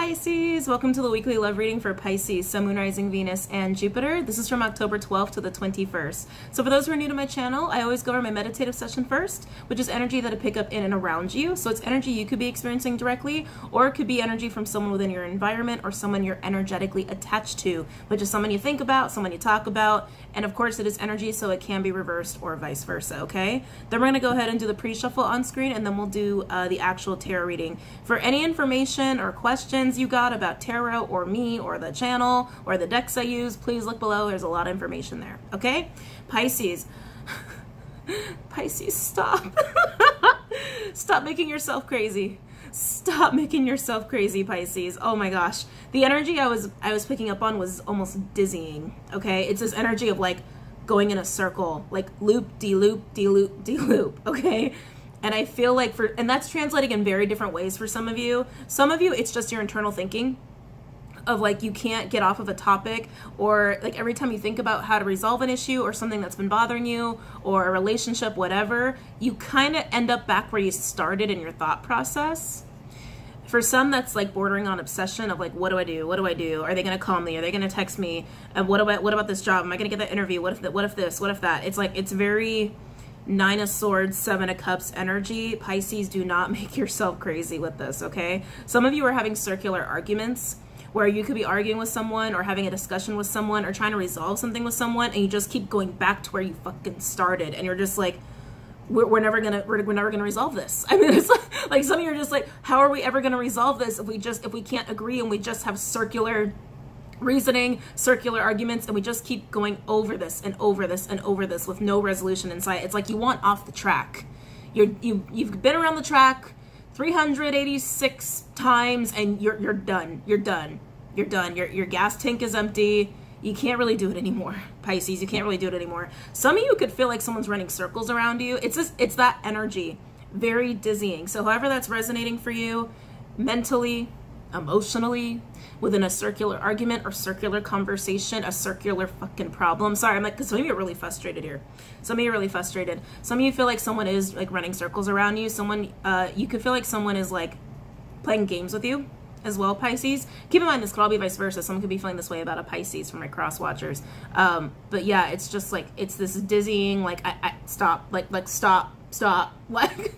Pisces, welcome to the weekly love reading for Pisces, Sun, Moon, Rising, Venus, and Jupiter. This is from October 12th to the 21st. So for those who are new to my channel, I always go over my meditative session first, which is energy that I pick up in and around you. So it's energy you could be experiencing directly, or it could be energy from someone within your environment or someone you're energetically attached to, which is someone you think about, someone you talk about, and of course it is energy, so it can be reversed or vice versa, okay? Then we're gonna go ahead and do the pre-shuffle on screen, and then we'll do uh, the actual tarot reading. For any information or questions, questions you got about tarot or me or the channel or the decks I use, please look below. There's a lot of information there. Okay? Pisces. Pisces, stop. stop making yourself crazy. Stop making yourself crazy, Pisces. Oh my gosh. The energy I was I was picking up on was almost dizzying. Okay? It's this energy of like going in a circle, like loop, de loop, de loop, de loop. Okay? And I feel like for, and that's translating in very different ways for some of you. Some of you, it's just your internal thinking of like you can't get off of a topic or like every time you think about how to resolve an issue or something that's been bothering you or a relationship whatever you kind of end up back where you started in your thought process. For some that's like bordering on obsession of like what do i do? What do i do? Are they going to call me? Are they going to text me? And what about what about this job? Am i going to get that interview? What if the, what if this? What if that? It's like it's very Nine of Swords, Seven of Cups energy. Pisces, do not make yourself crazy with this, okay? Some of you are having circular arguments where you could be arguing with someone or having a discussion with someone or trying to resolve something with someone and you just keep going back to where you fucking started and you're just like, we're, we're never gonna we're, we're, never gonna resolve this i mean it's like, like some of you are just like how are we ever gonna resolve this if we just if we can't agree and we just have circular reasoning, circular arguments, and we just keep going over this and over this and over this with no resolution in sight. It's like you want off the track. You're, you, you've been around the track 386 times and you're, you're done. You're done. You're done. Your, your gas tank is empty. You can't really do it anymore. Pisces, you can't really do it anymore. Some of you could feel like someone's running circles around you. It's just, it's that energy. Very dizzying. So however that's resonating for you, mentally, emotionally, within a circular argument or circular conversation, a circular fucking problem. Sorry, I'm like, because some of you are really frustrated here. Some of you are really frustrated. Some of you feel like someone is like running circles around you. Someone, uh, you could feel like someone is like playing games with you as well, Pisces. Keep in mind this could all be vice versa. Someone could be feeling this way about a Pisces from my cross watchers. Um, but yeah, it's just like, it's this dizzying, like, I, I stop, like, like, stop, stop, like,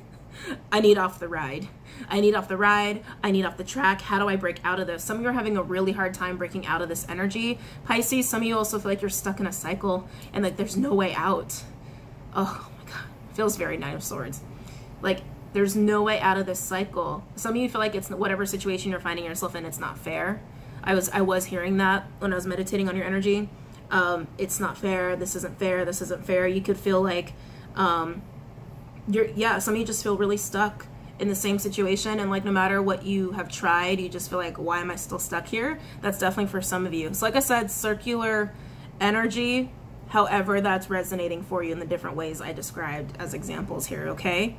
I need off the ride. I need off the ride. I need off the track. How do I break out of this? Some of you are having a really hard time breaking out of this energy. Pisces, some of you also feel like you're stuck in a cycle and like there's no way out. Oh my God. feels very Nine of Swords. Like there's no way out of this cycle. Some of you feel like it's whatever situation you're finding yourself in, it's not fair. I was I was hearing that when I was meditating on your energy. Um, it's not fair. This isn't fair. This isn't fair. You could feel like um, you're yeah. Some of you just feel really stuck in the same situation and like no matter what you have tried you just feel like why am i still stuck here that's definitely for some of you so like i said circular energy however that's resonating for you in the different ways i described as examples here okay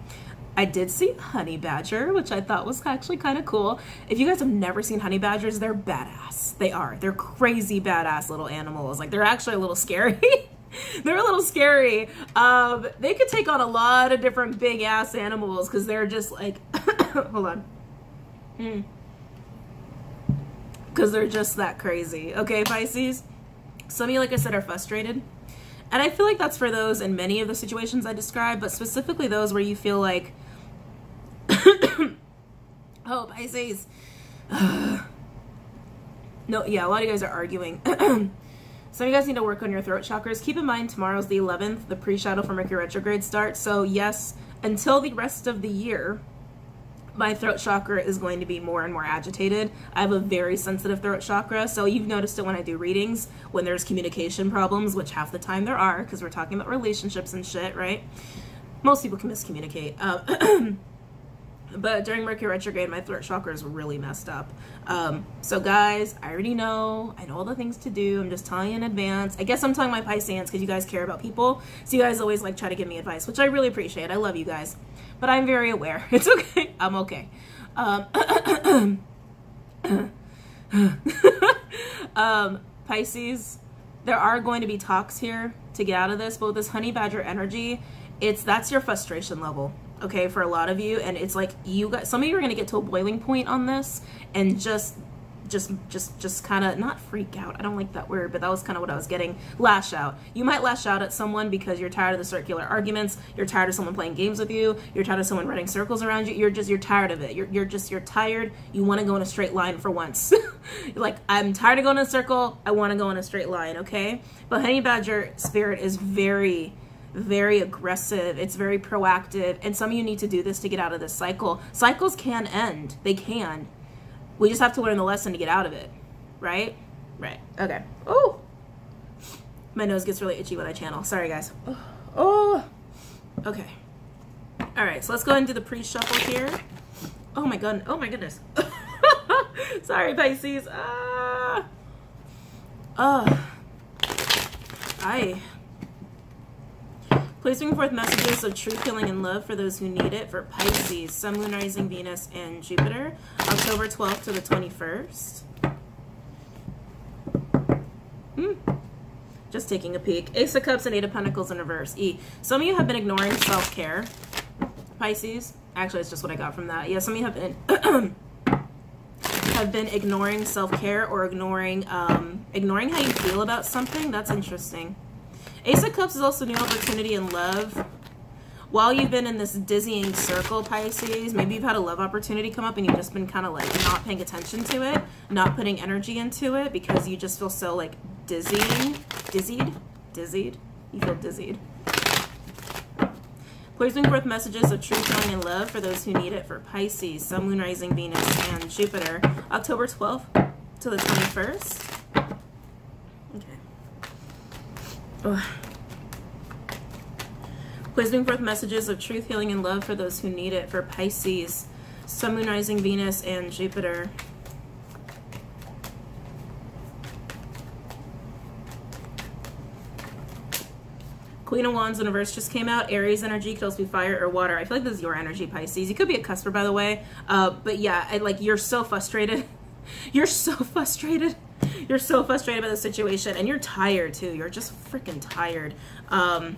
I did see honey badger, which I thought was actually kind of cool. If you guys have never seen honey badgers, they're badass. They are. They're crazy badass little animals. Like they're actually a little scary. they're a little scary. Um, they could take on a lot of different big ass animals because they're just like, hold on. Because hmm. they're just that crazy. Okay, Pisces? Some of you, like I said, are frustrated. And I feel like that's for those in many of the situations I described, but specifically those where you feel like, oh, Pisces. no, yeah, a lot of you guys are arguing. Some of you guys need to work on your throat chakras. Keep in mind tomorrow's the 11th, the pre-shadow for Mercury retrograde starts. So yes, until the rest of the year, my throat chakra is going to be more and more agitated. I have a very sensitive throat chakra, so you've noticed it when I do readings, when there's communication problems, which half the time there are, because we're talking about relationships and shit, right? Most people can miscommunicate. Uh, But during Mercury retrograde, my throat chakra is really messed up. Um, so guys, I already know. I know all the things to do. I'm just telling you in advance. I guess I'm telling my Pisceans because you guys care about people. So you guys always like try to give me advice, which I really appreciate. I love you guys. But I'm very aware. It's okay. I'm okay. Um, um, Pisces, there are going to be talks here to get out of this, but with this honey badger energy, it's that's your frustration level okay, for a lot of you. And it's like you got some of you are gonna get to a boiling point on this and just just just just kind of not freak out. I don't like that word, but that was kind of what I was getting. Lash out. You might lash out at someone because you're tired of the circular arguments. You're tired of someone playing games with you. You're tired of someone running circles around you. You're just you're tired of it. You're you're just you're tired. You want to go in a straight line for once. like I'm tired of going in a circle. I want to go in a straight line. Okay, but honey badger spirit is very very aggressive. It's very proactive. And some of you need to do this to get out of this cycle. Cycles can end. They can. We just have to learn the lesson to get out of it, right? Right. Okay. Oh, my nose gets really itchy when I channel. Sorry, guys. Oh. Okay. All right. So let's go ahead and do the pre-shuffle here. Oh my god. Oh my goodness. Sorry, Pisces. Ah. Uh. I. Please bring forth messages of truth, healing, and love for those who need it for Pisces, Sun, Moon, Rising, Venus, and Jupiter, October 12th to the 21st. Hmm. Just taking a peek. Ace of Cups and Eight of Pentacles in reverse. E. Some of you have been ignoring self-care, Pisces. Actually, it's just what I got from that. Yeah, some of you have been have been ignoring self-care or ignoring um, ignoring how you feel about something. That's interesting. Ace of Cups is also new opportunity in love. While you've been in this dizzying circle, Pisces, maybe you've had a love opportunity come up and you've just been kind of like not paying attention to it, not putting energy into it because you just feel so like dizzying, dizzied, dizzied. You feel dizzied. Please bring forth messages of truth, healing, and love for those who need it for Pisces, Sun, Moon, Rising, Venus, and Jupiter, October 12th to the 21st. Ugh. Forth messages of truth, healing, and love for those who need it for Pisces, Sun, Moon, Rising, Venus, and Jupiter. Queen of Wands universe just came out. Aries energy also be fire or water. I feel like this is your energy, Pisces. You could be a cusper, by the way. Uh, but yeah, I, like you're so frustrated. you're so frustrated you're so frustrated by the situation and you're tired too. You're just freaking tired. Um,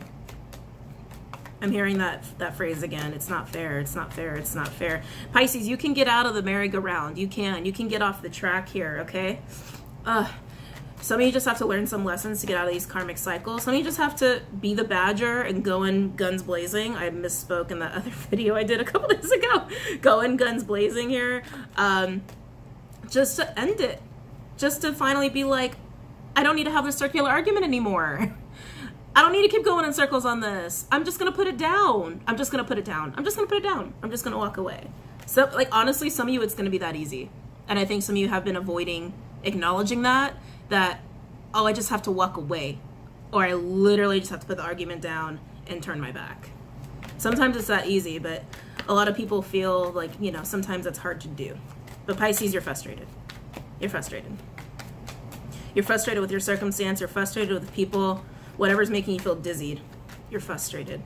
I'm hearing that that phrase again. It's not fair. It's not fair. It's not fair. Pisces, you can get out of the merry-go-round. You can. You can get off the track here, okay? Uh, some of you just have to learn some lessons to get out of these karmic cycles. Some of you just have to be the badger and go in guns blazing. I misspoke in that other video I did a couple days ago. Go in guns blazing here. Um, just to end it just to finally be like, I don't need to have a circular argument anymore. I don't need to keep going in circles on this. I'm just gonna put it down. I'm just gonna put it down. I'm just gonna put it down. I'm just gonna walk away. So, like, honestly, some of you, it's gonna be that easy. And I think some of you have been avoiding acknowledging that, that, oh, I just have to walk away. Or I literally just have to put the argument down and turn my back. Sometimes it's that easy, but a lot of people feel like, you know, sometimes it's hard to do. But Pisces, you're frustrated. You're frustrated. You're frustrated with your circumstance. You're frustrated with people. Whatever's making you feel dizzied. You're frustrated.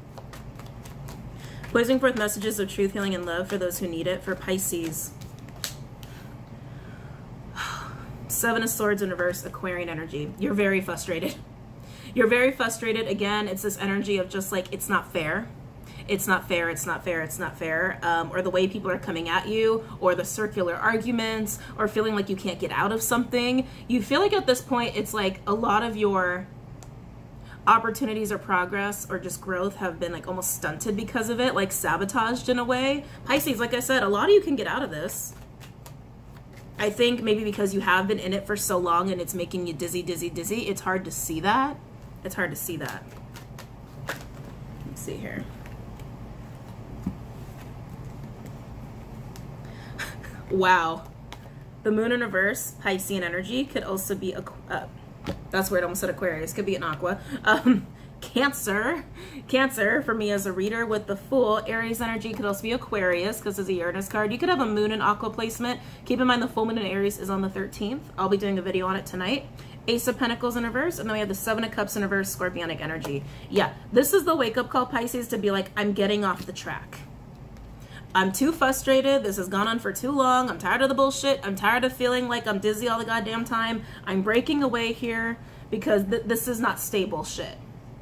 Poising forth messages of truth, healing, and love for those who need it. For Pisces. Seven of Swords in reverse, Aquarian energy. You're very frustrated. You're very frustrated. Again, it's this energy of just like, it's not fair it's not fair, it's not fair, it's not fair, um, or the way people are coming at you, or the circular arguments, or feeling like you can't get out of something. You feel like at this point, it's like a lot of your opportunities or progress or just growth have been like almost stunted because of it, like sabotaged in a way. Pisces, like I said, a lot of you can get out of this. I think maybe because you have been in it for so long and it's making you dizzy, dizzy, dizzy, it's hard to see that. It's hard to see that. Let's see here. Wow. The moon in reverse, Piscean energy, could also be, a, uh, that's weird, I almost said Aquarius, could be an aqua. Um, Cancer, Cancer for me as a reader with the Fool. Aries energy could also be Aquarius because it's a Uranus card. You could have a moon and aqua placement. Keep in mind the full moon in Aries is on the 13th. I'll be doing a video on it tonight. Ace of Pentacles in reverse, and then we have the Seven of Cups in reverse, Scorpionic energy. Yeah, this is the wake-up call, Pisces, to be like, I'm getting off the track. I'm too frustrated. This has gone on for too long. I'm tired of the bullshit. I'm tired of feeling like I'm dizzy all the goddamn time. I'm breaking away here because th this is not stable shit.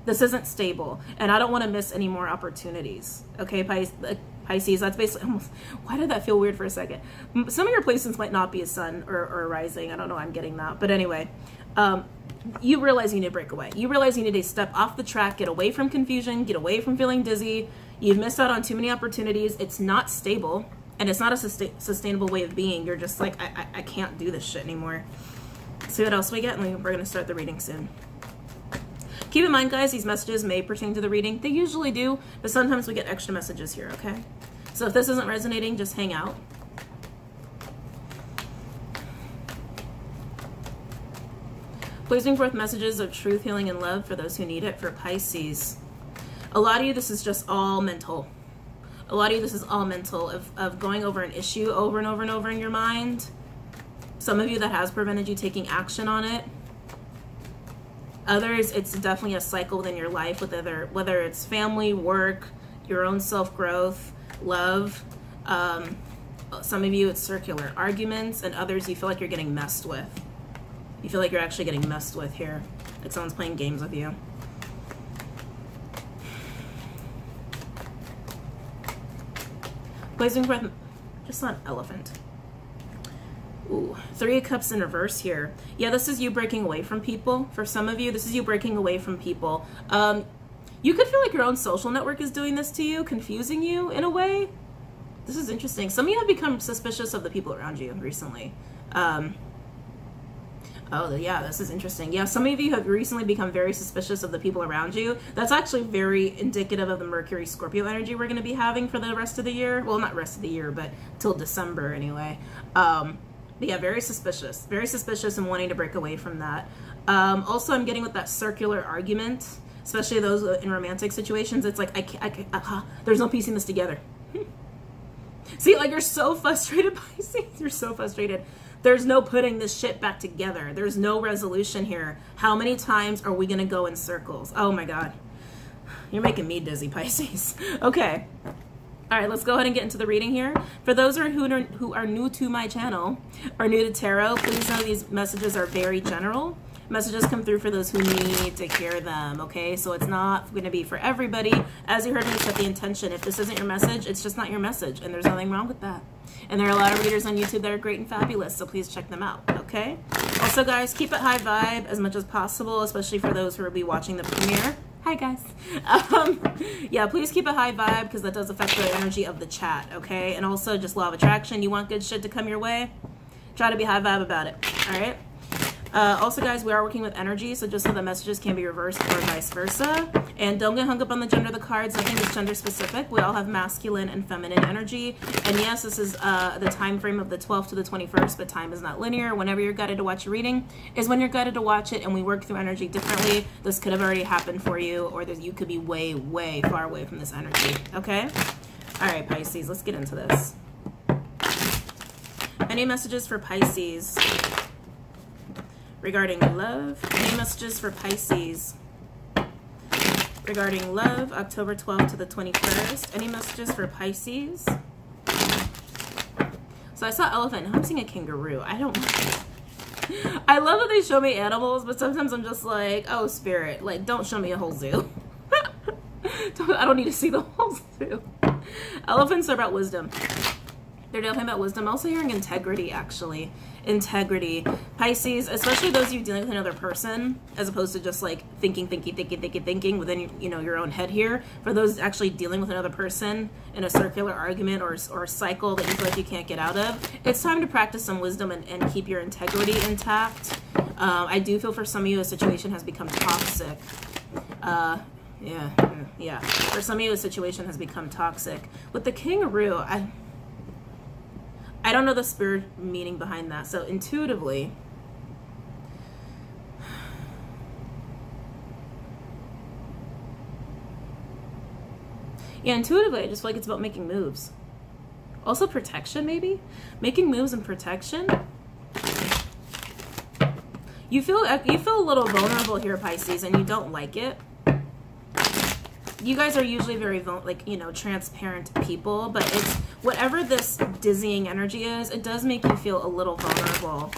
This isn't stable, and I don't want to miss any more opportunities. Okay, Pis- uh, Pisces, that's basically almost, why did that feel weird for a second? Some of your placements might not be a sun or, or a rising. I don't know, I'm getting that. But anyway, um, you realize you need to break away. You realize you need to step off the track, get away from confusion, get away from feeling dizzy. You've missed out on too many opportunities. It's not stable, and it's not a sustain sustainable way of being. You're just like, I, I, I can't do this shit anymore. See what else we get, and we're going to start the reading soon. Keep in mind, guys, these messages may pertain to the reading. They usually do, but sometimes we get extra messages here, okay? So if this isn't resonating, just hang out. Please bring forth messages of truth, healing, and love for those who need it for Pisces. A lot of you, this is just all mental. A lot of you, this is all mental of, of going over an issue over and over and over in your mind. Some of you, that has prevented you taking action on it. Others, it's definitely a cycle within your life, whether, whether it's family, work, your own self growth, love. Um, some of you, it's circular arguments, and others, you feel like you're getting messed with. You feel like you're actually getting messed with here. Like someone's playing games with you. Blazing breath, just not elephant. Ooh, three of cups in reverse here. Yeah, this is you breaking away from people. For some of you, this is you breaking away from people. Um, you could feel like your own social network is doing this to you, confusing you in a way. This is interesting. Some of you have become suspicious of the people around you recently. Um, Oh, yeah, this is interesting. Yeah, some of you have recently become very suspicious of the people around you. That's actually very indicative of the Mercury Scorpio energy we're going to be having for the rest of the year. Well, not rest of the year, but till December anyway. Um, yeah, very suspicious. Very suspicious and wanting to break away from that. Um, also, I'm getting with that circular argument, especially those in romantic situations. It's like, I can't, I can't uh, there's no piecing this together. See, like you're so frustrated, Pisces. You're so frustrated. There's no putting this shit back together. There's no resolution here. How many times are we going to go in circles? Oh my God. You're making me dizzy, Pisces. okay. All right, let's go ahead and get into the reading here. For those who are, who are new to my channel or new to tarot, please know these messages are very general messages come through for those who need to hear them, okay? So it's not going to be for everybody. As you heard me set the intention, if this isn't your message, it's just not your message, and there's nothing wrong with that. And there are a lot of readers on YouTube that are great and fabulous, so please check them out, okay? Also, guys, keep it high vibe as much as possible, especially for those who will be watching the premiere. Hi, guys. Um, yeah, please keep a high vibe because that does affect the energy of the chat, okay? And also, just law of attraction. You want good shit to come your way? Try to be high vibe about it, all right? Uh, also, guys, we are working with energy, so just so the messages can be reversed or vice versa. And don't get hung up on the gender of the cards. Nothing is gender specific. We all have masculine and feminine energy. And yes, this is uh, the time frame of the 12th to the 21st, but time is not linear. Whenever you're guided to watch a reading is when you're guided to watch it, and we work through energy differently. This could have already happened for you, or you could be way, way far away from this energy. Okay? All right, Pisces, let's get into this. Any messages for Pisces? Regarding love. Any messages for Pisces regarding love, October 12th to the 21st. Any messages for Pisces? So I saw elephant. I'm seeing a kangaroo. I don't. I love that they show me animals, but sometimes I'm just like, oh, spirit, like, don't show me a whole zoo. I don't need to see the whole zoo. Elephants are about wisdom. They're definitely about wisdom. Also hearing integrity, actually integrity. Pisces, especially those of you dealing with another person, as opposed to just like thinking, thinking, thinking, thinking, thinking within you know your own head here. For those actually dealing with another person in a circular argument or or cycle that you feel like you can't get out of, it's time to practice some wisdom and, and keep your integrity intact. Uh, I do feel for some of you a situation has become toxic. Uh, yeah, yeah. For some of you, a situation has become toxic. With the kangaroo, I I don't know the spirit meaning behind that. So intuitively, yeah, intuitively, I just feel like it's about making moves. Also protection, maybe? Making moves and protection. You feel you feel a little vulnerable here, Pisces, and you don't like it you guys are usually very like you know transparent people but it's whatever this dizzying energy is it does make you feel a little vulnerable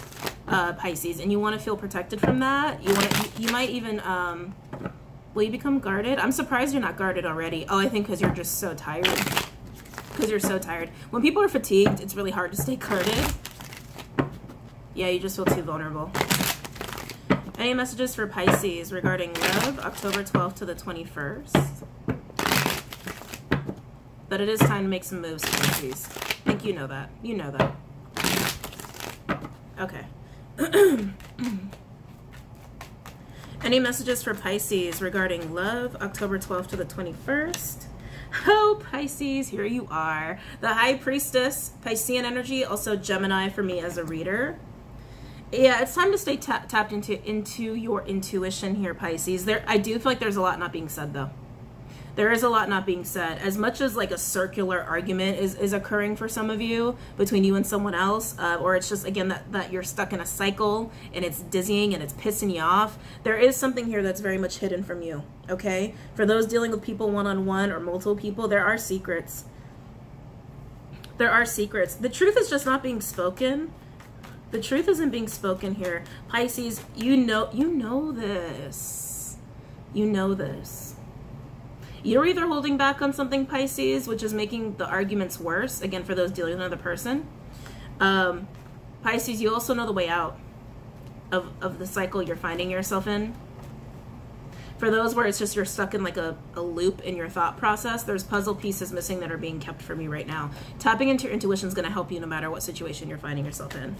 uh, pisces and you want to feel protected from that you want to, you might even um, Will you become guarded? I'm surprised you're not guarded already. Oh, I think because you're just so tired. Because you're so tired. When people are fatigued, it's really hard to stay guarded. Yeah, you just feel too vulnerable. Any messages for Pisces regarding love, October 12th to the 21st? But it is time to make some moves, Pisces. I think you know that. You know that. Okay. Any messages for Pisces regarding love, October 12th to the 21st? Oh, Pisces, here you are. The High Priestess, Piscean energy, also Gemini for me as a reader. Yeah, it's time to stay tapped into into your intuition here, Pisces. There, I do feel like there's a lot not being said though there is a lot not being said. As much as like a circular argument is, is occurring for some of you between you and someone else, uh, or it's just again that, that you're stuck in a cycle and it's dizzying and it's pissing you off, there is something here that's very much hidden from you, okay? For those dealing with people one-on-one -on -one or multiple people, there are secrets. There are secrets. The truth is just not being spoken. The truth isn't being spoken here. Pisces, you know you know this. You know this you're either holding back on something Pisces, which is making the arguments worse, again, for those dealing with another person. Um, Pisces, you also know the way out of, of the cycle you're finding yourself in. For those where it's just you're stuck in like a, a loop in your thought process, there's puzzle pieces missing that are being kept from you right now. Tapping into your intuition is going to help you no matter what situation you're finding yourself in.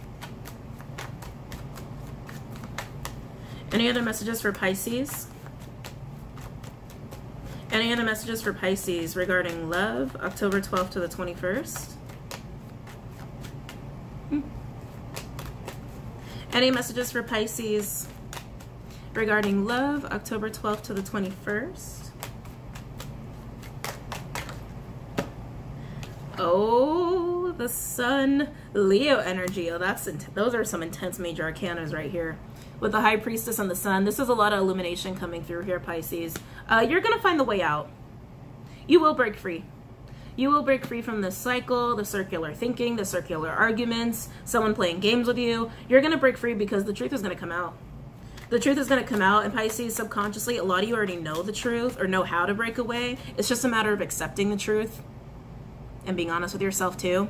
Any other messages for Pisces? Any other messages for Pisces regarding love, October 12th to the 21st? Hmm. Any messages for Pisces regarding love, October 12th to the 21st? Oh, the Sun, Leo energy. Oh, that's those are some intense major arcanas right here with the High Priestess and the Sun. This is a lot of illumination coming through here, Pisces. Uh, you're going to find the way out. You will break free. You will break free from the cycle, the circular thinking, the circular arguments, someone playing games with you. You're going to break free because the truth is going to come out. The truth is going to come out, and Pisces, subconsciously, a lot of you already know the truth or know how to break away. It's just a matter of accepting the truth and being honest with yourself, too.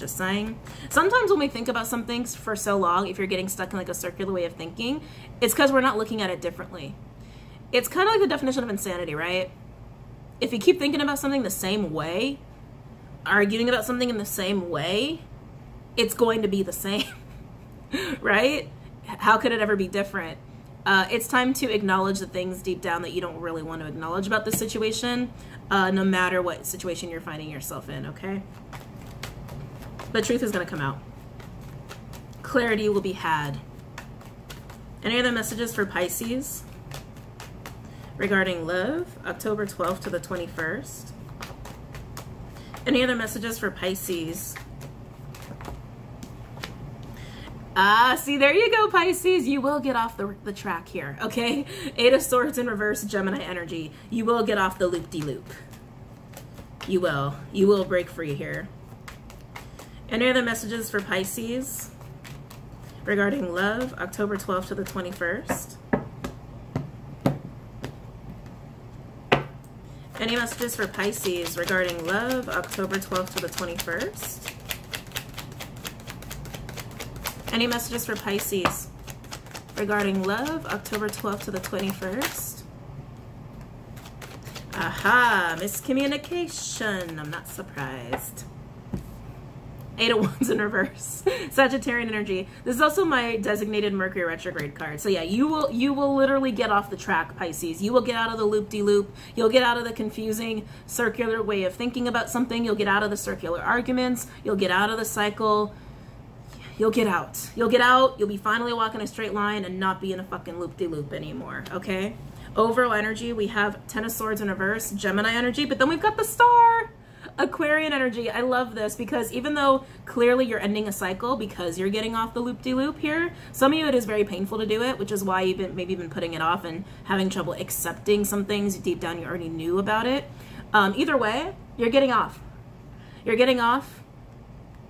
Just saying. Sometimes when we think about some things for so long, if you're getting stuck in like a circular way of thinking, it's because we're not looking at it differently. It's kind of like the definition of insanity, right? If you keep thinking about something the same way, arguing about something in the same way, it's going to be the same, right? How could it ever be different? Uh, it's time to acknowledge the things deep down that you don't really want to acknowledge about the situation, uh, no matter what situation you're finding yourself in, okay? The truth is going to come out. Clarity will be had. Any other messages for Pisces regarding love, October 12th to the 21st? Any other messages for Pisces? Ah, see, there you go, Pisces. You will get off the, the track here, okay? Eight of Swords in reverse, Gemini energy. You will get off the loop-de-loop. -loop. You will. You will break free here. Any other messages for Pisces regarding love, October 12th to the 21st? Any messages for Pisces regarding love, October 12th to the 21st? Any messages for Pisces regarding love, October 12th to the 21st? Aha, miscommunication. I'm not surprised. Eight of Wands in reverse. Sagittarian energy. This is also my designated Mercury retrograde card. So yeah, you will you will literally get off the track, Pisces. You will get out of the loop-de-loop. -loop. You'll get out of the confusing circular way of thinking about something. You'll get out of the circular arguments. You'll get out of the cycle. You'll get out. You'll get out. You'll be finally walking a straight line and not be in a fucking loop-de-loop -loop anymore, okay? Overall energy, we have Ten of Swords in reverse, Gemini energy, but then we've got the star. Aquarian energy. I love this because even though clearly you're ending a cycle because you're getting off the loop-de-loop -loop here, some of you it is very painful to do it, which is why you've been maybe been putting it off and having trouble accepting some things deep down you already knew about it. Um, either way, you're getting off. You're getting off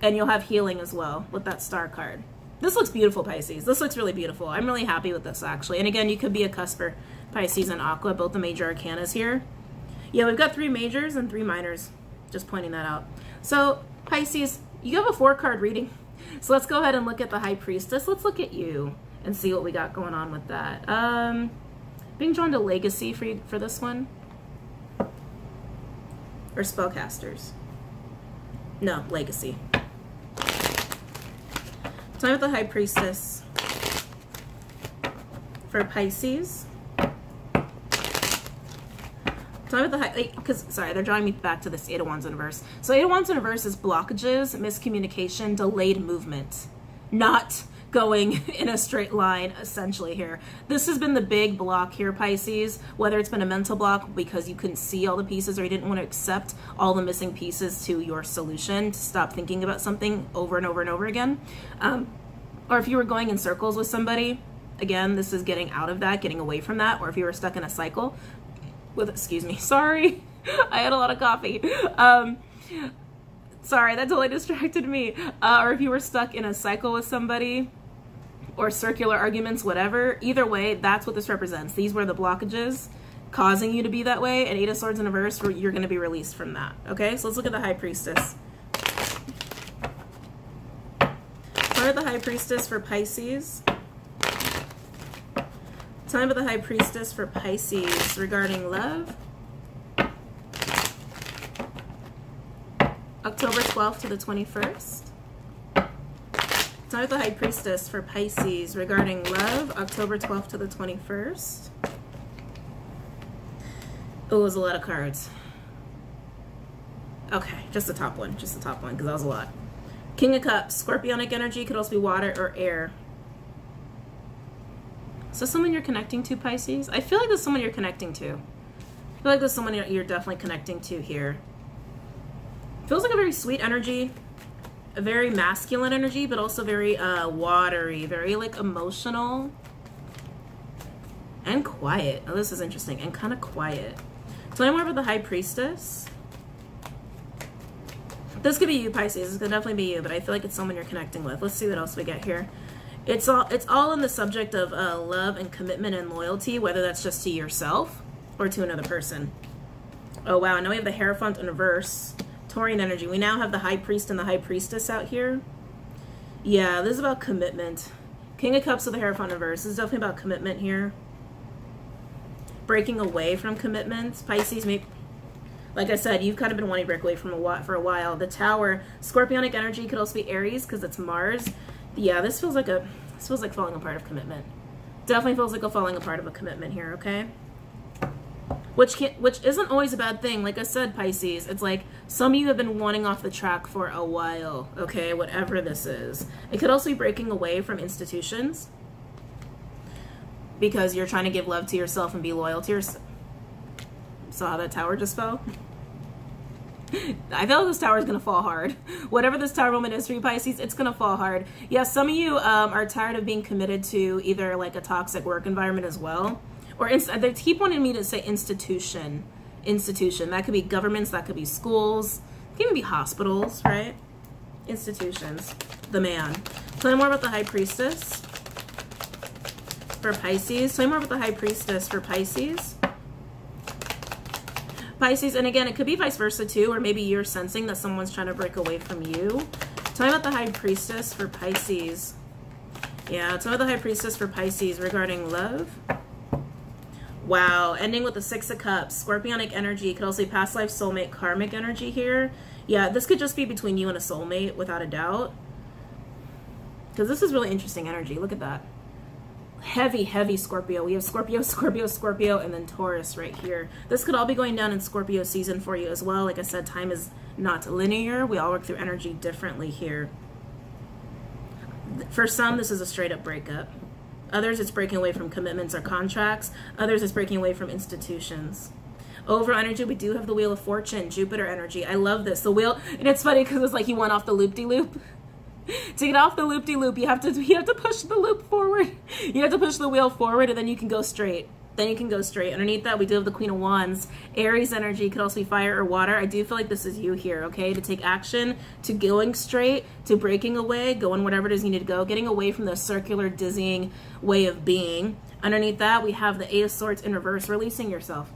and you'll have healing as well with that star card. This looks beautiful, Pisces. This looks really beautiful. I'm really happy with this, actually. And again, you could be a cusper, Pisces and Aqua, both the major arcanas here. Yeah, we've got three majors and three minors. Just pointing that out. So, Pisces, you have a four-card reading. So let's go ahead and look at the High Priestess. Let's look at you and see what we got going on with that. Um, being drawn to Legacy for, you, for this one. Or Spellcasters. No, Legacy. Time with the High Priestess for Pisces. Time with the High, because, sorry, they're drawing me back to this Eight of Wands in reverse. So Eight of Wands in reverse is blockages, miscommunication, delayed movement, not going in a straight line essentially here. This has been the big block here, Pisces, whether it's been a mental block because you couldn't see all the pieces or you didn't want to accept all the missing pieces to your solution to stop thinking about something over and over and over again. Um, or if you were going in circles with somebody, again, this is getting out of that, getting away from that, or if you were stuck in a cycle with, excuse me, sorry, I had a lot of coffee. Um, sorry, that totally distracted me. Uh, or if you were stuck in a cycle with somebody, or circular arguments, whatever. Either way, that's what this represents. These were the blockages causing you to be that way, and Eight of Swords in reverse, you're going to be released from that. Okay, so let's look at the High Priestess. Of the High Priestess for Pisces. Time of the High Priestess for Pisces regarding love. October 12th to the 21st. Time of the High Priestess for Pisces regarding love, October 12th to the 21st. Oh, it was a lot of cards. Okay, just the top one, just the top one, because that was a lot. King of Cups, Scorpionic energy could also be water or air. So someone you're connecting to, Pisces? I feel like there's someone you're connecting to. I feel like there's someone you're definitely connecting to here. Feels like a very sweet energy a very masculine energy, but also very uh, watery, very like emotional and quiet. Oh, this is interesting and kind of quiet. Tell me more about the High Priestess. This could be you, Pisces. This could definitely be you, but I feel like it's someone you're connecting with. Let's see what else we get here. It's all it's all in the subject of uh, love and commitment and loyalty, whether that's just to yourself or to another person. Oh wow! Now we have the Hierophant in reverse. Taurian energy. We now have the High Priest and the High Priestess out here. Yeah, this is about commitment. King of Cups with the Hierophant reverse. This is definitely about commitment here. Breaking away from commitments. Pisces, maybe, like I said, you've kind of been wanting to break away from a while, for a while. The Tower, Scorpionic energy could also be Aries because it's Mars. Yeah, this feels like a, this feels like falling apart of commitment. Definitely feels like a falling apart of a commitment here, okay? which can't, which isn't always a bad thing. Like I said, Pisces, it's like some of you have been wanting off the track for a while. Okay, whatever this is, it could also be breaking away from institutions because you're trying to give love to yourself and be loyal to yourself. Saw how that tower just fell. I feel like this tower is going to fall hard. Whatever this tower moment is for you, Pisces, it's going to fall hard. Yes, yeah, some of you um, are tired of being committed to either like a toxic work environment as well or they keep wanting me to say institution, institution. That could be governments, that could be schools, it can even be hospitals, right? Institutions. The man. Tell me more about the High Priestess for Pisces. Tell me more about the High Priestess for Pisces. Pisces, and again, it could be vice versa too, or maybe you're sensing that someone's trying to break away from you. Tell me about the High Priestess for Pisces. Yeah, tell me about the High Priestess for Pisces regarding love. Wow, ending with the Six of Cups. Scorpionic energy. Could also be past life, soulmate, karmic energy here. Yeah, this could just be between you and a soulmate, without a doubt. Because this is really interesting energy. Look at that. Heavy, heavy Scorpio. We have Scorpio, Scorpio, Scorpio, and then Taurus right here. This could all be going down in Scorpio season for you as well. Like I said, time is not linear. We all work through energy differently here. For some, this is a straight up breakup. Others, it's breaking away from commitments or contracts. Others, it's breaking away from institutions. Over energy, we do have the Wheel of Fortune, Jupiter energy. I love this. The wheel, and it's funny because it's like he went off the loop-de-loop. -loop. to get off the loop-de-loop, -loop, you have to you have to push the loop forward. You have to push the wheel forward, and then you can go straight. then you can go straight. Underneath that, we do have the Queen of Wands. Aries energy could also be fire or water. I do feel like this is you here, okay? To take action, to going straight, to breaking away, going whatever it is you need to go, getting away from the circular, dizzying way of being. Underneath that, we have the Eight of Swords in reverse, releasing yourself.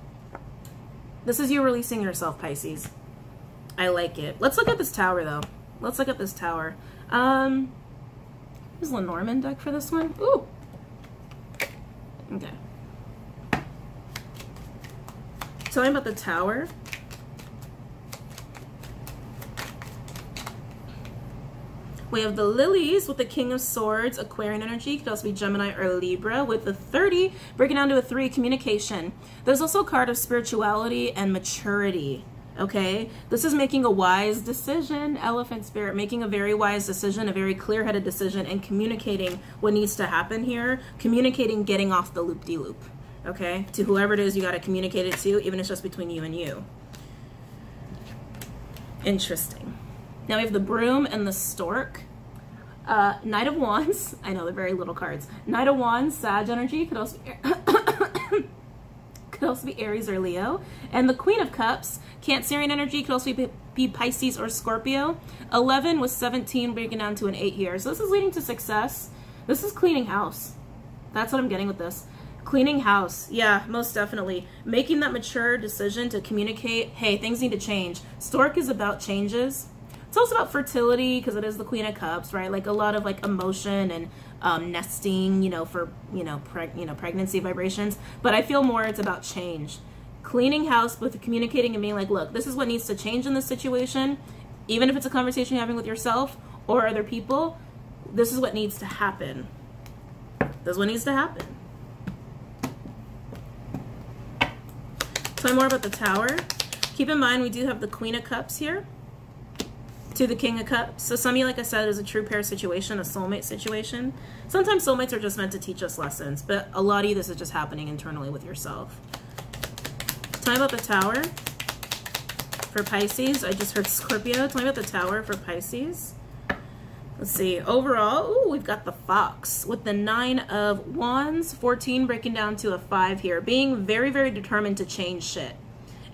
This is you releasing yourself, Pisces. I like it. Let's look at this tower, though. Let's look at this tower. Um, is Lenormand deck for this one? Ooh. Okay. Tell me about the tower. We have the lilies with the King of Swords, Aquarian energy, could also be Gemini or Libra, with the 30 breaking down to a 3, communication. There's also a card of spirituality and maturity. Okay, this is making a wise decision, elephant spirit, making a very wise decision, a very clear headed decision, and communicating what needs to happen here, communicating getting off the loop de loop. Okay, to whoever it is you got to communicate it to, even if it's just between you and you. Interesting. Now we have the broom and the stork. Uh, Knight of Wands. I know they're very little cards. Knight of Wands, Sag energy could also could also be Aries or Leo. And the Queen of Cups, Cancerian energy could also be, be Pisces or Scorpio. 11 with 17 breaking down to an 8 here. So this is leading to success. This is cleaning house. That's what I'm getting with this. Cleaning house. Yeah, most definitely. Making that mature decision to communicate, hey, things need to change. Stork is about changes it's also about fertility because it is the Queen of Cups, right? Like a lot of like emotion and um, nesting, you know, for you know, you know, pregnancy vibrations. But I feel more it's about change, cleaning house, with communicating and being like, look, this is what needs to change in this situation, even if it's a conversation you're having with yourself or other people. This is what needs to happen. This is what needs to happen. Tell me more about the Tower. Keep in mind we do have the Queen of Cups here to the King of Cups. So some of you, like I said, is a true pair situation, a soulmate situation. Sometimes soulmates are just meant to teach us lessons, but a lot of you, this is just happening internally with yourself. Tell me about the Tower for Pisces. I just heard Scorpio. Tell me about the Tower for Pisces. Let's see. Overall, ooh, we've got the Fox with the Nine of Wands, 14 breaking down to a 5 here. Being very, very determined to change shit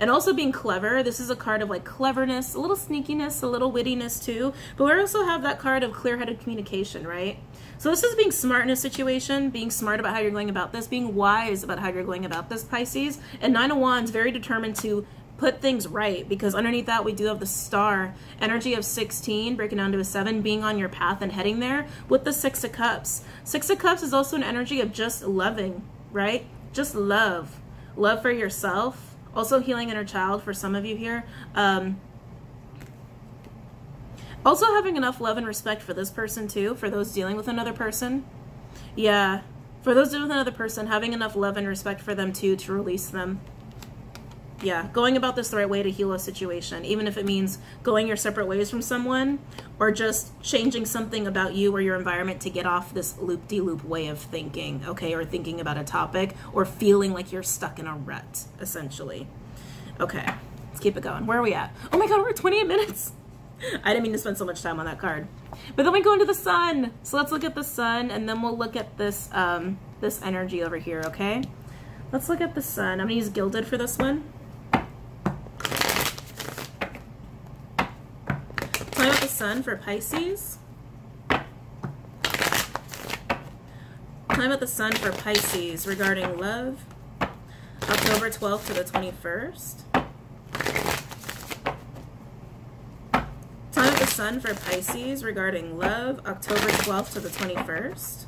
and also being clever. This is a card of like cleverness, a little sneakiness, a little wittiness too. But we also have that card of clear-headed communication, right? So this is being smart in a situation, being smart about how you're going about this, being wise about how you're going about this, Pisces. And Nine of Wands, very determined to put things right because underneath that we do have the star energy of 16 breaking down to a 7 being on your path and heading there with the 6 of cups. 6 of cups is also an energy of just loving, right? Just love. Love for yourself, also healing inner child for some of you here. Um, also having enough love and respect for this person too, for those dealing with another person. Yeah, for those dealing with another person, having enough love and respect for them too to release them yeah, going about this the right way to heal a situation, even if it means going your separate ways from someone or just changing something about you or your environment to get off this loop de loop way of thinking, okay, or thinking about a topic or feeling like you're stuck in a rut, essentially. Okay, let's keep it going. Where are we at? Oh my god, we're at 28 minutes. I didn't mean to spend so much time on that card. But then we go into the sun. So let's look at the sun and then we'll look at this um, this energy over here, okay? Let's look at the sun. I'm gonna use Gilded for this one. Sun for Pisces. Time about the Sun for Pisces regarding love. October 12th to the 21st. Time of the Sun for Pisces regarding love. October 12th to the 21st.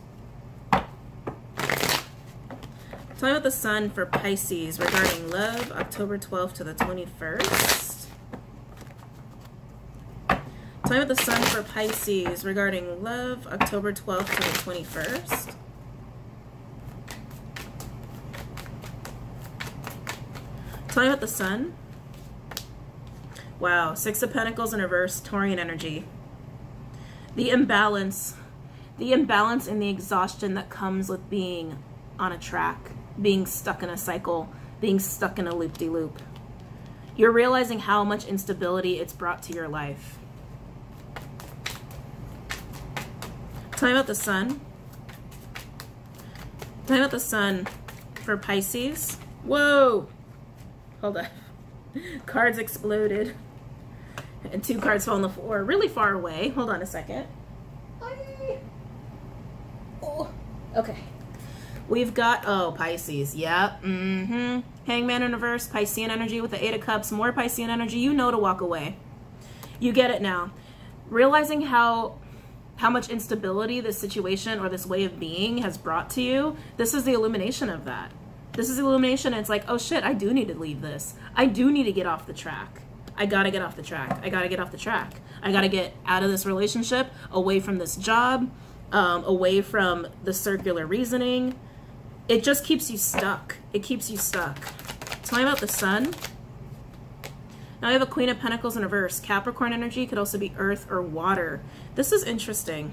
Time of the Sun for Pisces regarding love. October 12th to the 21st. Time of the Sun for Pisces regarding love, October 12th to the 21st. Time about the Sun. Wow, Six of Pentacles in reverse, Taurian energy. The imbalance, the imbalance and the exhaustion that comes with being on a track, being stuck in a cycle, being stuck in a loop-de-loop. -loop. You're realizing how much instability it's brought to your life Time about the sun. Time about the sun for Pisces. Whoa! Hold up. Cards exploded. And two cards fell on the floor really far away. Hold on a second. Oh. Okay. We've got, oh, Pisces. Yep. Mm-hmm. Hangman in reverse, Piscean energy with the Eight of Cups, more Piscean energy. You know to walk away. You get it now. Realizing how how much instability this situation or this way of being has brought to you, this is the illumination of that. This is illumination. It's like, oh shit, I do need to leave this. I do need to get off the track. I gotta get off the track. I gotta get off the track. I gotta get out of this relationship, away from this job, um, away from the circular reasoning. It just keeps you stuck. It keeps you stuck. Tell me about the sun. Now I have a Queen of Pentacles in reverse. Capricorn energy could also be earth or water. This is interesting.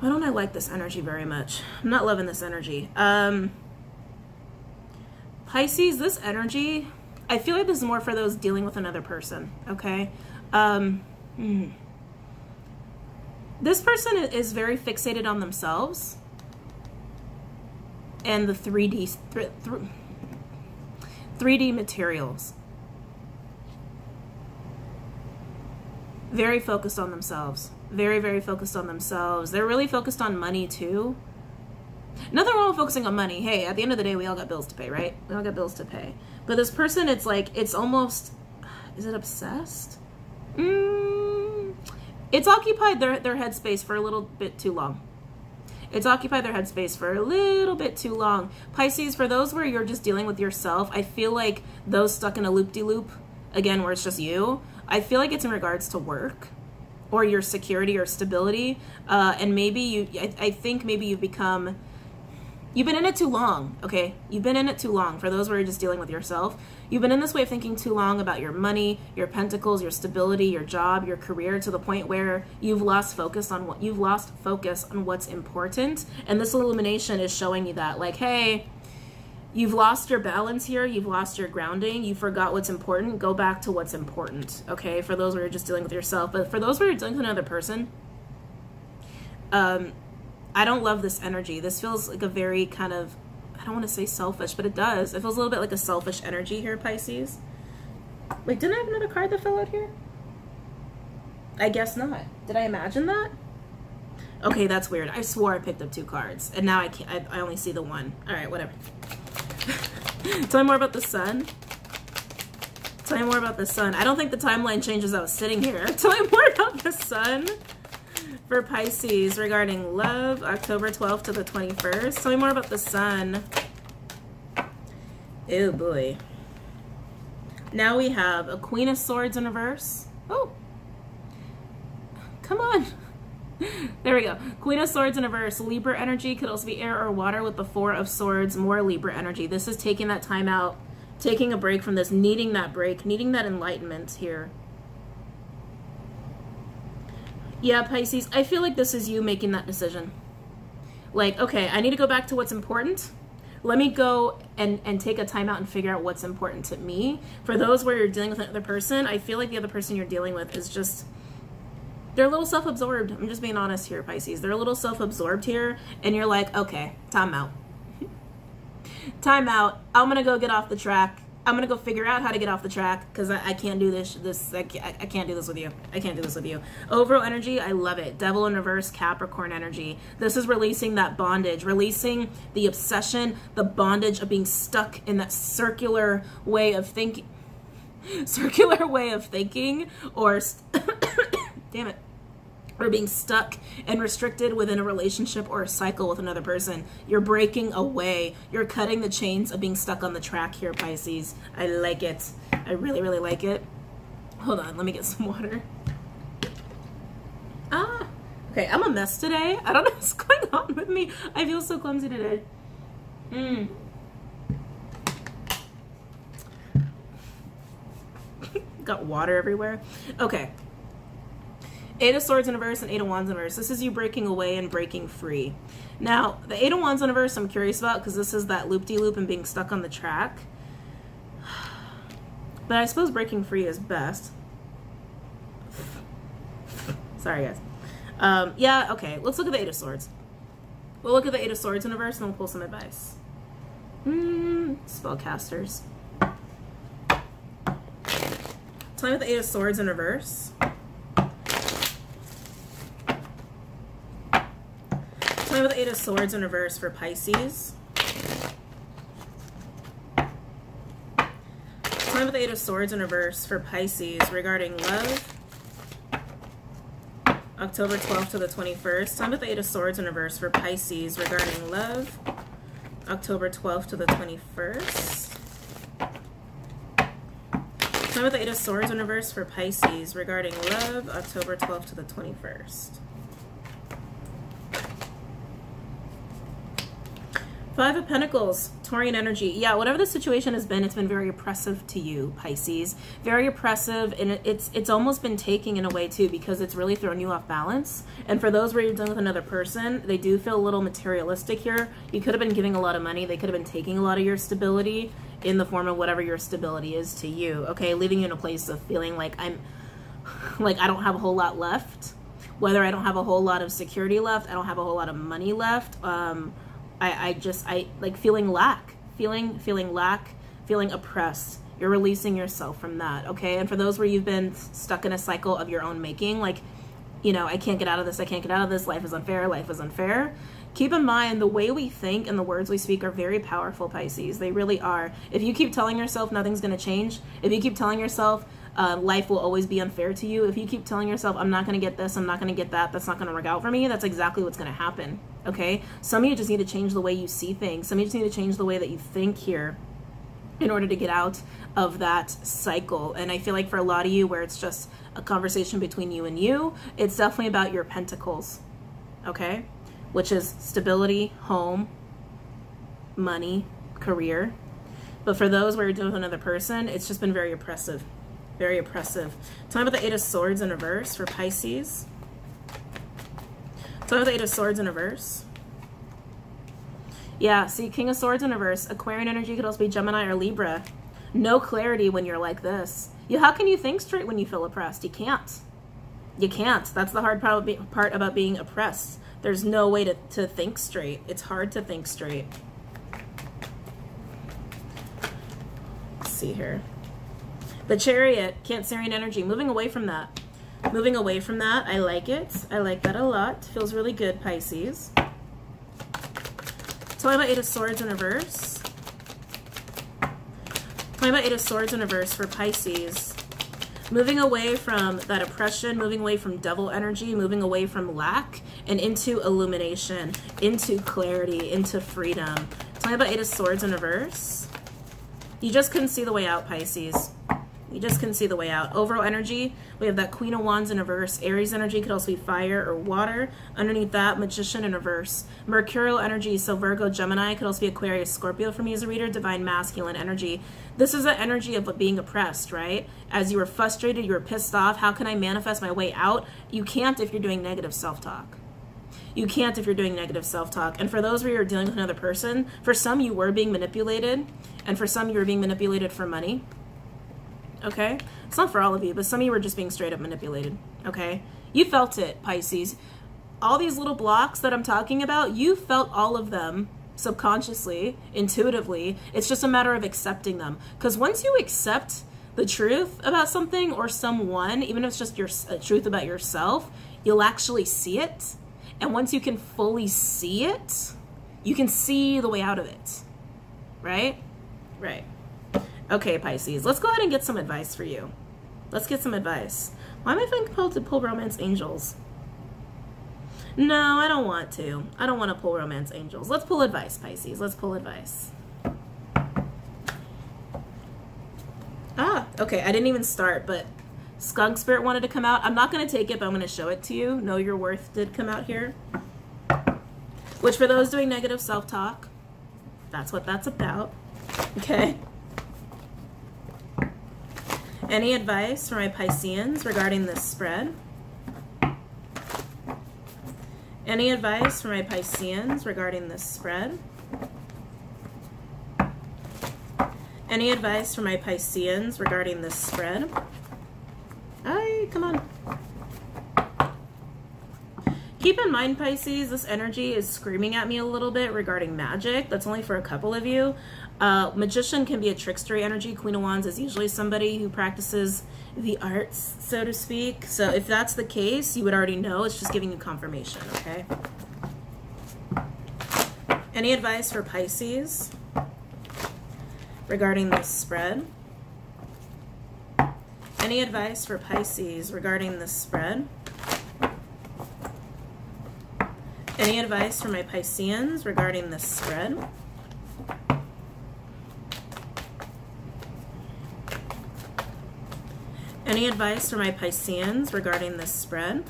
Why don't I like this energy very much? I'm not loving this energy. Um, Pisces, this energy, I feel like this is more for those dealing with another person, okay? Um, hmm. This person is very fixated on themselves and the 3D, 3D materials. Very focused on themselves. Very, very focused on themselves. They're really focused on money too. Nothing wrong with focusing on money. Hey, at the end of the day, we all got bills to pay, right? We all got bills to pay. But this person, it's like, it's almost, is it obsessed? Mm, it's occupied their, their headspace for a little bit too long. It's occupied their headspace for a little bit too long. Pisces, for those where you're just dealing with yourself, I feel like those stuck in a loop-de-loop, again, where it's just you, I feel like it's in regards to work or your security or stability. Uh, and maybe you, I, I think maybe you've become You've been in it too long, okay? You've been in it too long. For those where you're just dealing with yourself, you've been in this way of thinking too long about your money, your pentacles, your stability, your job, your career to the point where you've lost focus on what you've lost focus on what's important. And this illumination is showing you that, like, hey, you've lost your balance here, you've lost your grounding, you forgot what's important. Go back to what's important, okay? For those where you're just dealing with yourself, but for those where you're dealing with another person, um, I don't love this energy. This feels like a very kind of, I don't want to say selfish, but it does. It feels a little bit like a selfish energy here, Pisces. Wait, didn't I have another card that fell out here? I guess not. Did I imagine that? Okay, that's weird. I swore I picked up two cards, and now I can't. I, I only see the one. All right, whatever. Tell me more about the sun. Tell me more about the sun. I don't think the timeline changes. I was sitting here. Tell me more about the sun for Pisces regarding love, October 12th to the 21st. Tell me more about the sun. Oh boy. Now we have a Queen of Swords in reverse. Oh, come on. There we go. Queen of Swords in reverse. Libra energy could also be air or water with the Four of Swords, more Libra energy. This is taking that time out, taking a break from this, needing that break, needing that enlightenment here. Yeah, Pisces, I feel like this is you making that decision. Like, okay, I need to go back to what's important. Let me go and, and take a time out and figure out what's important to me. For those where you're dealing with another person, I feel like the other person you're dealing with is just, they're a little self-absorbed. I'm just being honest here, Pisces. They're a little self-absorbed here, and you're like, okay, time out. time out. I'm to go get off the track I'm gonna go figure out how to get off the track because I, I, can't do this. This I I can't do this with you. I can't do this with you. Overall energy, I love it. Devil in reverse, Capricorn energy. This is releasing that bondage, releasing the obsession, the bondage of being stuck in that circular way of thinking, circular way of thinking, or damn it or being stuck and restricted within a relationship or a cycle with another person. You're breaking away. You're cutting the chains of being stuck on the track here, Pisces. I like it. I really, really like it. Hold on, let me get some water. Ah, okay, I'm a mess today. I don't know what's going on with me. I feel so clumsy today. Mmm. Got water everywhere. Okay. Eight of Swords in reverse and Eight of Wands in reverse. This is you breaking away and breaking free. Now, the Eight of Wands in reverse I'm curious about because this is that loop-de-loop -loop and being stuck on the track. But I suppose breaking free is best. Sorry, guys. Um, yeah, okay. Let's look at the Eight of Swords. We'll look at the Eight of Swords in reverse and we'll pull some advice. Mm, spellcasters. Tell me what the Eight of Swords in reverse. What the Eight of Swords in reverse for Pisces. What the Eight of Swords in reverse for Pisces regarding love. October 12th to the 21st. Tell me what the Eight of Swords in reverse for Pisces regarding love. October 12th to the 21st. Time with the Eight of Swords in reverse for Pisces regarding love, October 12th to the 21st. Five of Pentacles, Taurian energy. Yeah, whatever the situation has been, it's been very oppressive to you, Pisces. Very oppressive, and it's it's almost been taking in a way too because it's really thrown you off balance. And for those where you're dealing with another person, they do feel a little materialistic here. You could have been giving a lot of money. They could have been taking a lot of your stability in the form of whatever your stability is to you. Okay, leaving you in a place of feeling like I'm, like I don't have a whole lot left. Whether I don't have a whole lot of security left, I don't have a whole lot of money left. Um, I, I just I like feeling lack, feeling feeling lack, feeling oppressed. You're releasing yourself from that, okay? And for those where you've been stuck in a cycle of your own making, like, you know, I can't get out of this, I can't get out of this, life is unfair, life is unfair. Keep in mind the way we think and the words we speak are very powerful, Pisces. They really are. If you keep telling yourself nothing's going to change, if you keep telling yourself uh, life will always be unfair to you, if you keep telling yourself, I'm not going to get this, I'm not going to get that, that's not going to work out for me, that's exactly what's going to happen. Okay? Some of you just need to change the way you see things. Some of you just need to change the way that you think here in order to get out of that cycle. And I feel like for a lot of you, where it's just a conversation between you and you, it's definitely about your pentacles. Okay? Which is stability, home, money, career. But for those where you're dealing with another person, it's just been very oppressive. Very oppressive. Tell me about the Eight of Swords in reverse for Pisces. Tell me about the Eight of Swords in reverse. Yeah, see, King of Swords in reverse. Aquarian energy could also be Gemini or Libra. No clarity when you're like this. You, how can you think straight when you feel oppressed? You can't. You can't. That's the hard part about being oppressed. There's no way to, to think straight. It's hard to think straight. Let's see here. The chariot, Cancerian energy, moving away from that. Moving away from that, I like it. I like that a lot. Feels really good, Pisces. Tell me about Eight of Swords in reverse. Tell me about Eight of Swords in reverse for Pisces. Moving away from that oppression, moving away from devil energy, moving away from lack, and into illumination, into clarity, into freedom. Tell me about Eight of Swords in reverse. You just couldn't see the way out, Pisces. You just can see the way out. Overall energy, we have that Queen of Wands in reverse. Aries energy could also be fire or water. Underneath that, Magician in reverse. Mercurial energy, so Virgo, Gemini, could also be Aquarius, Scorpio for me as a reader. Divine Masculine energy. This is the energy of being oppressed, right? As you were frustrated, you were pissed off. How can I manifest my way out? You can't if you're doing negative self-talk. You can't if you're doing negative self-talk. And for those where you're dealing with another person, for some you were being manipulated, and for some you were being manipulated for money okay? It's not for all of you, but some of you were just being straight up manipulated, okay? You felt it, Pisces. All these little blocks that I'm talking about, you felt all of them subconsciously, intuitively. It's just a matter of accepting them. Because once you accept the truth about something or someone, even if it's just your uh, truth about yourself, you'll actually see it. And once you can fully see it, you can see the way out of it. Right? Right. Okay, Pisces, let's go ahead and get some advice for you. Let's get some advice. Why am I feeling compelled to pull romance angels? No, I don't want to. I don't want to pull romance angels. Let's pull advice, Pisces. Let's pull advice. Ah, okay. I didn't even start, but Skunk Spirit wanted to come out. I'm not going to take it, but I'm going to show it to you. Know Your Worth did come out here. Which for those doing negative self-talk, that's what that's about. Okay. Any advice for my Pisceans regarding this spread? Any advice for my Pisceans regarding this spread? Any advice for my Pisceans regarding this spread? Ay, come on. Keep in mind, Pisces, this energy is screaming at me a little bit regarding magic. That's only for a couple of you. Uh, magician can be a trickstery energy. Queen of Wands is usually somebody who practices the arts, so to speak. So if that's the case, you would already know. It's just giving you confirmation, okay? Any advice for Pisces regarding this spread? Any advice for Pisces regarding this spread? Any advice for my Pisceans regarding this spread? Any advice for my Pisceans regarding this spread?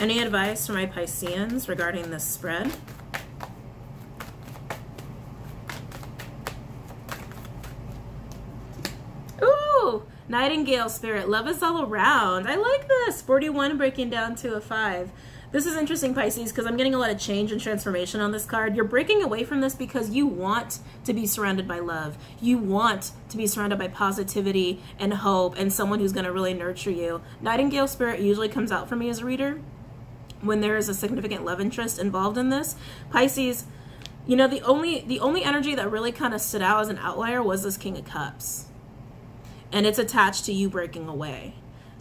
Any advice for my Pisceans regarding this spread? Ooh, Nightingale spirit, love is all around. I like this. 41 breaking down to a 5. This is interesting, Pisces, because I'm getting a lot of change and transformation on this card. You're breaking away from this because you want to be surrounded by love. You want to be surrounded by positivity and hope and someone who's going to really nurture you. Nightingale spirit usually comes out for me as a reader when there is a significant love interest involved in this. Pisces, you know, the only the only energy that really kind of stood out as an outlier was this King of Cups and it's attached to you breaking away.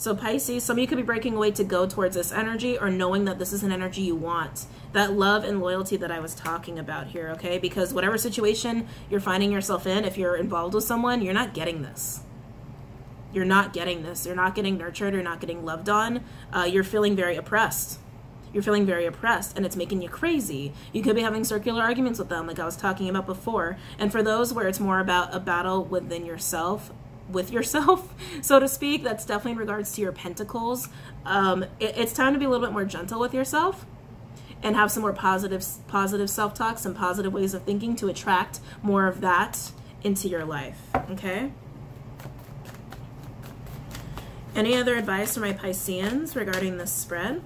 So Pisces, some of you could be breaking away to go towards this energy or knowing that this is an energy you want. That love and loyalty that I was talking about here, okay? Because whatever situation you're finding yourself in, if you're involved with someone, you're not getting this. You're not getting this. You're not getting nurtured. You're not getting loved on. Uh, you're feeling very oppressed. You're feeling very oppressed and it's making you crazy. You could be having circular arguments with them, like I was talking about before. And for those where it's more about a battle within yourself, with yourself, so to speak. That's definitely in regards to your pentacles. Um, it, it's time to be a little bit more gentle with yourself and have some more positive, positive self-talk, some positive ways of thinking to attract more of that into your life, okay? Any other advice for my Pisceans regarding this spread?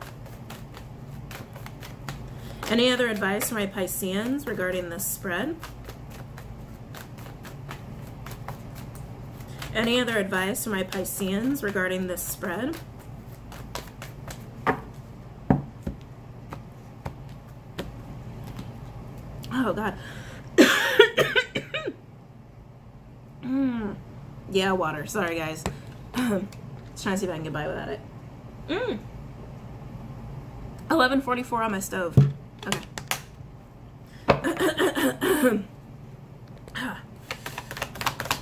Any other advice for my Pisceans regarding this spread? Any other advice for my Pisceans regarding this spread? Oh, God. mm. Yeah, water. Sorry, guys. Just trying to see if I can get by without it. Mm. 1144 on my stove. Okay.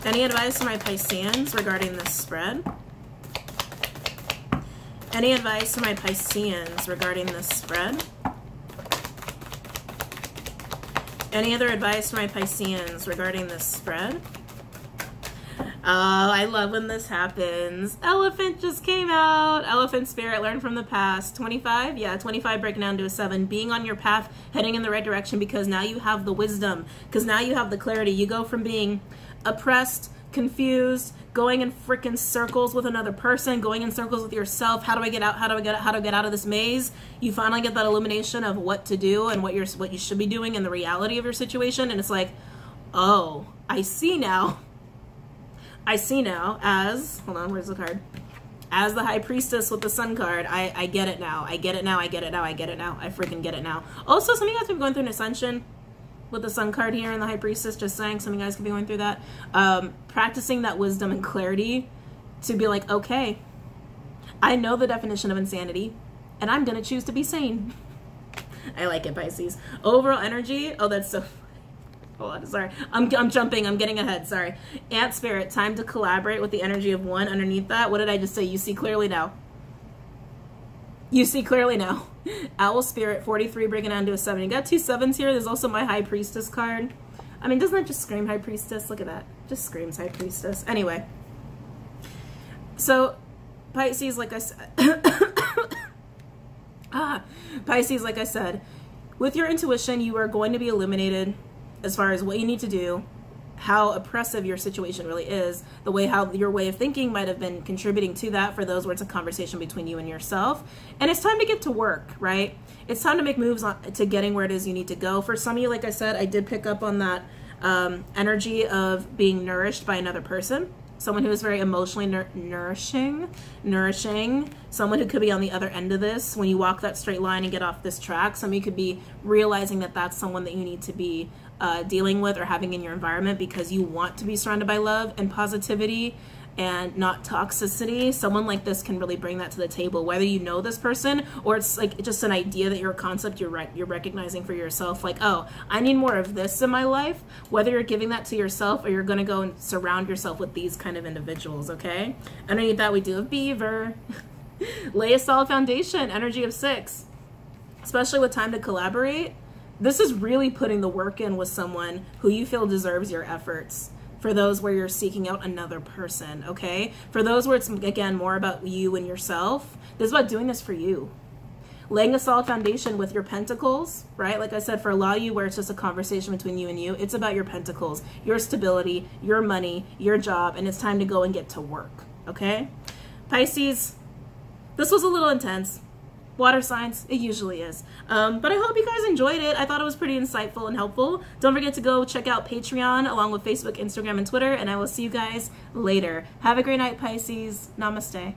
Any advice for my Pisceans regarding this spread? Any advice for my Pisceans regarding this spread? Any other advice for my Pisceans regarding this spread? Oh, I love when this happens. Elephant just came out. Elephant spirit, learn from the past. 25? Yeah, 25 breaking down to a 7. Being on your path, heading in the right direction because now you have the wisdom. Because now you have the clarity. You go from being oppressed, confused, going in freaking circles with another person, going in circles with yourself. How do I get out? How do I get out? how do I get out of this maze? You finally get that illumination of what to do and what you're what you should be doing and the reality of your situation and it's like, "Oh, I see now." I see now as, hold on, where's the card? As the High Priestess with the Sun card, I, I get it now. I get it now. I get it now. I get it now. I freaking get it now. Also, some of you guys have been going through an ascension with the sun card here and the high priestess just saying some of you guys could be going through that um, practicing that wisdom and clarity to be like okay i know the definition of insanity and i'm gonna choose to be sane i like it pisces overall energy oh that's so hold on sorry I'm, I'm jumping i'm getting ahead sorry ant spirit time to collaborate with the energy of one underneath that what did i just say you see clearly now you see clearly now Owl Spirit, 43, breaking down to a 7. You got two sevens here. There's also my High Priestess card. I mean, doesn't that just scream High Priestess? Look at that. Just screams High Priestess. Anyway. So, Pisces, like I said... ah, Pisces, like I said, with your intuition, you are going to be illuminated as far as what you need to do how oppressive your situation really is, the way how your way of thinking might have been contributing to that for those where it's a conversation between you and yourself. And it's time to get to work, right? It's time to make moves on, to getting where it is you need to go. For some of you, like I said, I did pick up on that um, energy of being nourished by another person. someone who is very emotionally nur- nourishing, nourishing, someone who could be on the other end of this when you walk that straight line and get off this track. Some of you could be realizing that that's someone that you need to be uh, dealing with or having in your environment because you want to be surrounded by love and positivity and not toxicity. Someone like this can really bring that to the table whether you know this person or it's like just an idea that you're a concept you're right you're recognizing for yourself like oh i need more of this in my life. Whether you're giving that to yourself or you're going to go and surround yourself with these kind of individuals okay? Underneath that we do a beaver. Lay a solid foundation energy of six. Especially with time to collaborate this is really putting the work in with someone who you feel deserves your efforts for those where you're seeking out another person, okay? For those where it's, again, more about you and yourself, this is about doing this for you. Laying a solid foundation with your pentacles, right? Like I said, for a lot of you where it's just a conversation between you and you, it's about your pentacles, your stability, your money, your job, and it's time to go and get to work, okay? Pisces, this was a little intense water signs it usually is. Um, but i hope you guys enjoyed it. I thought it was pretty insightful and helpful. Don't forget to go check out patreon along with facebook instagram and twitter and i will see you guys later. Have a great night pisces. Namaste